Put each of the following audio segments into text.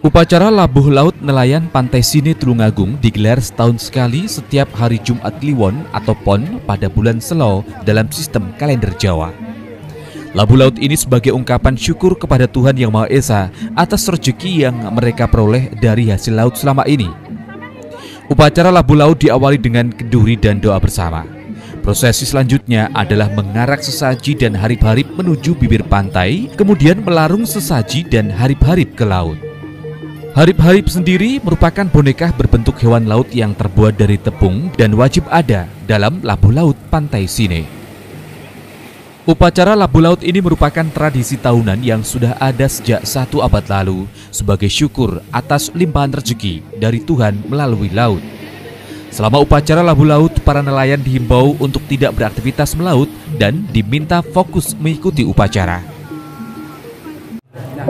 Upacara Labuh Laut Nelayan Pantai Sine Tulungagung digelar setahun sekali setiap hari Jumat Kliwon atau PON pada bulan Selo dalam sistem kalender Jawa. Labuh Laut ini sebagai ungkapan syukur kepada Tuhan Yang Maha Esa atas rezeki yang mereka peroleh dari hasil laut selama ini. Upacara Labuh Laut diawali dengan keduri dan doa bersama. Prosesi selanjutnya adalah mengarak sesaji dan harip-harip menuju bibir pantai, kemudian melarung sesaji dan harip-harip ke laut. Harip-harip sendiri merupakan boneka berbentuk hewan laut yang terbuat dari tepung dan wajib ada dalam labu laut Pantai Sine. Upacara labu laut ini merupakan tradisi tahunan yang sudah ada sejak satu abad lalu sebagai syukur atas limpahan rezeki dari Tuhan melalui laut. Selama upacara labu laut, para nelayan dihimbau untuk tidak beraktivitas melaut dan diminta fokus mengikuti upacara. Nah,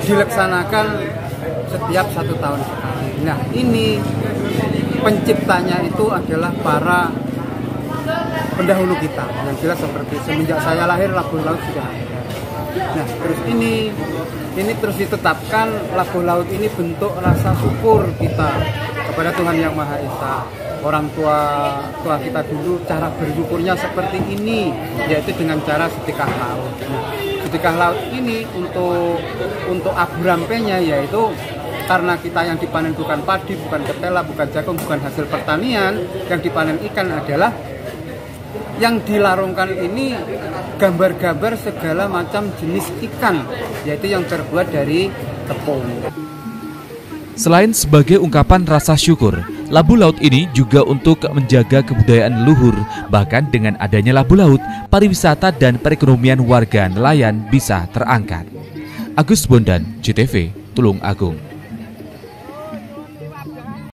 dilaksanakan setiap satu tahun sekali. Nah ini penciptanya itu adalah para pendahulu kita yang jelas seperti semenjak saya lahir labu laut sudah ada. Nah terus ini ini terus ditetapkan labu laut ini bentuk rasa syukur kita kepada Tuhan yang Maha Esa. Orang tua tua kita dulu cara bersyukurnya seperti ini yaitu dengan cara sedekah laut. Nah, sedekah laut ini untuk untuk abu rampenya yaitu karena kita yang dipanen bukan padi, bukan ketela, bukan jagung, bukan hasil pertanian, yang dipanen ikan adalah yang dilarungkan ini gambar-gambar segala macam jenis ikan, yaitu yang terbuat dari tepung. Selain sebagai ungkapan rasa syukur, labu laut ini juga untuk menjaga kebudayaan luhur. Bahkan dengan adanya labu laut, pariwisata dan perekonomian warga nelayan bisa terangkat. Agus Bondan, JTV, Tulung Agung.